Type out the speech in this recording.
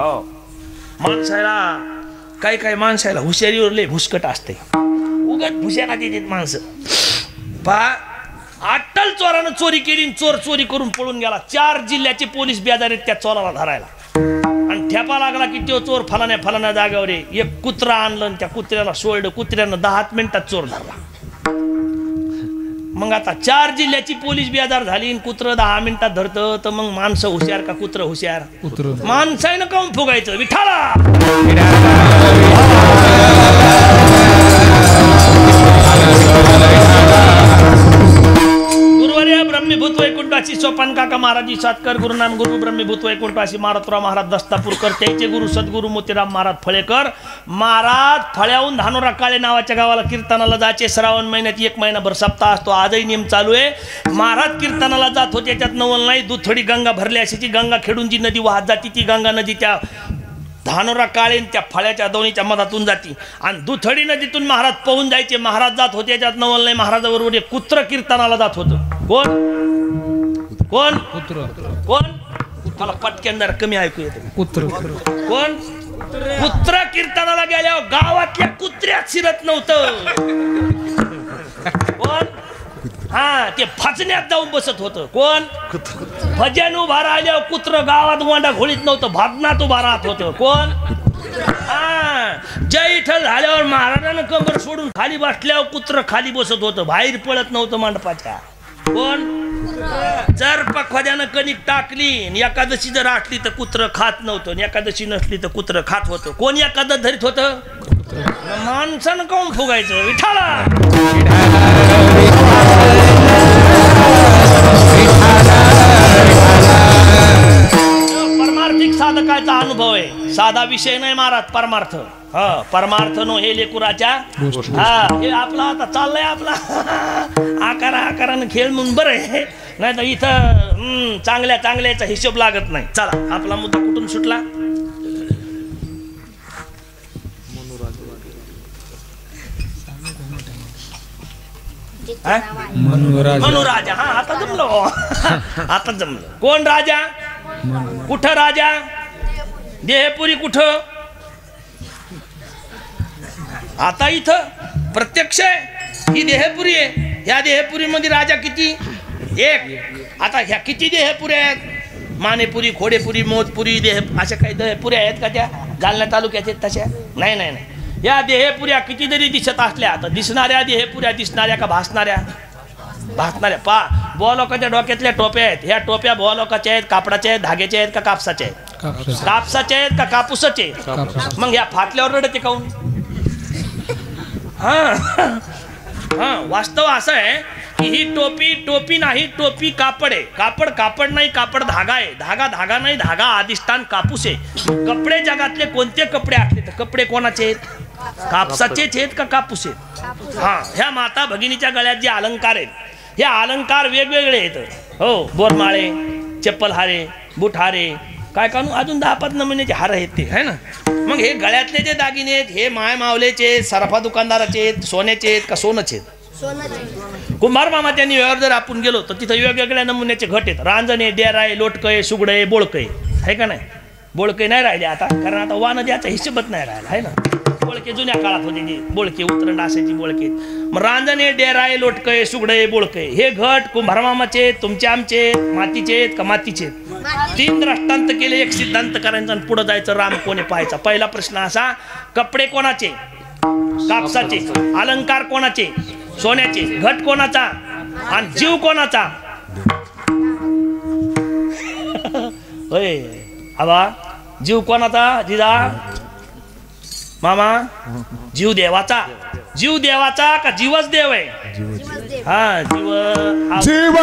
हो. माणसाला काही काही माणसाला हुशारीवर लय भुसकट असते उगत भुशाना देतात माणसं. पा अट्टल चोरानं चोरी केली चोर चोरी करून पळून गेला. चार जिल्ह्याचे पोलीस बेजारीत आहेत त्या चोराला धरायला. आणि ठेपा लागला की तो चोर फलाण्या फलाण्या जागेवर एक कुत्रा आणलं त्या कुत्र्याला सोडलं. कुत्र्यानं दहा मिनिटात चोर धरला. मग आता चार जिल्ह्याची पोलीस बेजार झाली कुत्र दहा मिनिटात धरतं तर मग माणसं हुशार का कुत्र हुशार? कुत्र माणसानं काऊन फुगायचं? विठाला ब्रह्मीभूत वैकुंठाची सोपान काका महाराजी सातकर गुरुनाम गुरु ब्रह्मीभूत वैकुंठाशी मारतराव महाराज दस्तापूरकर त्याचे गुरु सद्गुरु मोतीराम महाराज फळेकर. महाराज फळ्याहून धानोरा काळे नावाच्या गावाला कीर्तनाला जायचे. श्रावण महिन्यात एक महिनाभर सप्ताह असतो. आजही नियम चालू आहे. महाराज कीर्तनाला जात होते. त्याच्यात नवल नाही. दुथडी गंगा भरली अशी. ती गंगा खेडून जी नदी वाहत जाती ती गंगा नदी त्या धानोरा काळेन त्या फळ्याच्या दोन्हीच्या मधातून जाती. आणि दुथडी नदीतून महाराज पोहून जायचे. महाराज जात होते. त्याच्यात नवल नाही. महाराजाबरोबर एक कुत्र कीर्तनाला जात होतं. कोण? कोण? कुत्र. कोण? मला पटक्यान जरा कमी ऐकू येतं. कुत्र. कोण? कुत्रा कीर्तनाला गेल्यावर गावातल्या कुत्र्यात शिरत नव्हतं. कोण? हा ते फचण्यात जाऊन बसत होतं. कोण? भजन उभा राहिल्यावर कुत्र गावात वांडा घोळीत नव्हतं. भागनात उभा राहत होतं. कोण? हा जय इठल झाल्यावर महाराजानं कबर सोडून खाली बसल्यावर कुत्र खाली बसत होतं. बाहेर पळत नव्हतं मंडपाच्या. कोण जर पखवाद्यानं कणिक टाकली आणि एकादशी जर आटली तर कुत्र खात नव्हतं आणि एकादशी नसली तर कुत्र खात होतं. कोण एकादश धरीत होतं? माणसानं काऊन फुगायचं? विठाला साधकाचा अनुभव आहे. साधा विषय नाही महाराज परमार्थ. हा परमार्थ नो हे लेकुराच्या हा हे आपला आता चाललंय आपला. आकारा आकारानं खेळ म्हणून बरं आहे. नाही तर इथं चांगल्या चांगल्याचा हिशोब लागत नाही. चला आपला मुद्दा कुठून सुटला? हा? मनुराज. हा आता जमलो आता जमलं. कोण राजा? कुठं राजा? देहपुरी कुठं? आता इथं प्रत्यक्ष आहे. ही देहपुरी आहे. ह्या देहपुरीमध्ये राजा किती? एक. आता ह्या किती देहपुरी आहेत? मानेपुरी खोडेपुरी मोदपुरी देह अशा काही देहपुऱ्या आहेत का त्या? जालना तालुक्यात आहेत तशा? नाही नाही नाही. या देहपुऱ्या कितीतरी दिसत असल्या तर दिसणाऱ्या देहपुऱ्या दिसणाऱ्या का भासणाऱ्या? भासणाऱ्या. पा बुवा लोकांच्या डोक्यातल्या टोप्या आहेत. ह्या टोप्या बुवा लोकाच्या आहेत कापडाच्या आहेत धाग्याच्या आहेत का कापसाच्या आहेत? कापसाचे. आहेत का कापूसाचे? मग या फाटल्यावर रडते काऊन हा. हा वास्तव असं आहे की ही टोपी टोपी नाही टोपी कापड आहे. कापड कापड नाही कापड धागा आहे. धागा धागा नाही धागा आदिष्टान कापूस आहे. कपडे जगातले कोणते कपडे असले तर कपडे कोणाचे आहेत? कापसाचेच आहेत का कापूस आहेत? हा ह्या माता भगिनीच्या गळ्यात जे अलंकार आहेत हे अलंकार वेगवेगळे आहेत. हो बोरमाळे चप्पल हारे बुट हारे काय कानू? अजून दहा पाच नमुन्याचे हार आहेत ते है ना? मग हे गळ्यातले जे दागिने आहेत हे माय मावलेचे आहेत सरफा दुकानदाराचे आहेत सोन्याचे आहेत का सोनचे आहेत? कुंभार मामा त्यांनी व्यवहार जर आपण गेलो तर तिथं वेगवेगळ्या नमुन्याचे घट आहेत. रांजणे डेराय लोटकय सुगडय बोळकय. आहे का नाही? बोळके नाही राहिले आता कारण आता वान द्याचा हिशोबच नाही राहिला आहे ना? बोळके जुन्या काळात होते जे बोळके उतरंड असायची बोळके. मग रांजणे डेराय लोटकय सुगडय बोळकय. हे घट कुंभार मामाचे आहेत, तुमचे आमचे आहेत, मातीचे आहेत का मातीचे आहेत? तीन दृष्टांत केले एक सिद्धांत करायचा आणि पुढे जायचं राम कोणी पाहायचा? पहिला प्रश्न असा कपडे कोणाचे? कापसाचे. अलंकार कोणाचे? सोन्याचे. घट कोणाचा? आणि जीव कोणाचा? होय. आबा जीव कोणाचा? जिजा? मामा? जीव देवाचा. जीव देवाचा का जीवच देव आहे? हा जीव जीव